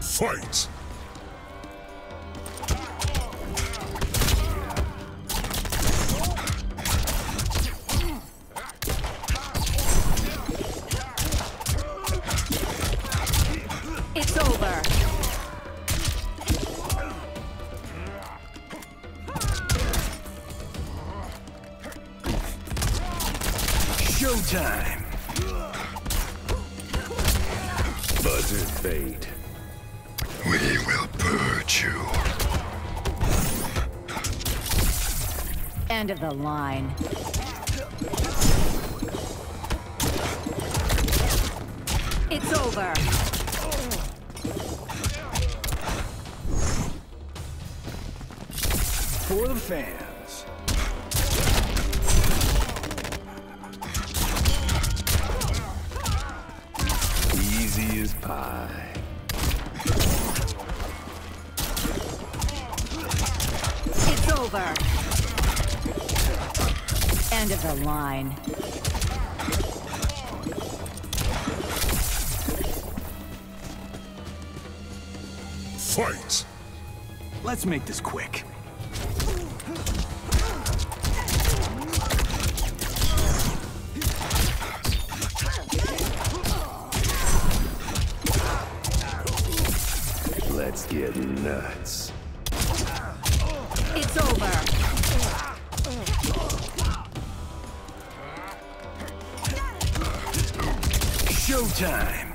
Fight! It's over. Showtime! Buzzer fate. We will purge you. End of the line. It's over. For the fans. Easy as pie. It's over. End of the line. Fight! Let's make this quick. Nuts. It's over. Showtime!